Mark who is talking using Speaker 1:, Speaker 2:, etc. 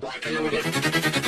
Speaker 1: What?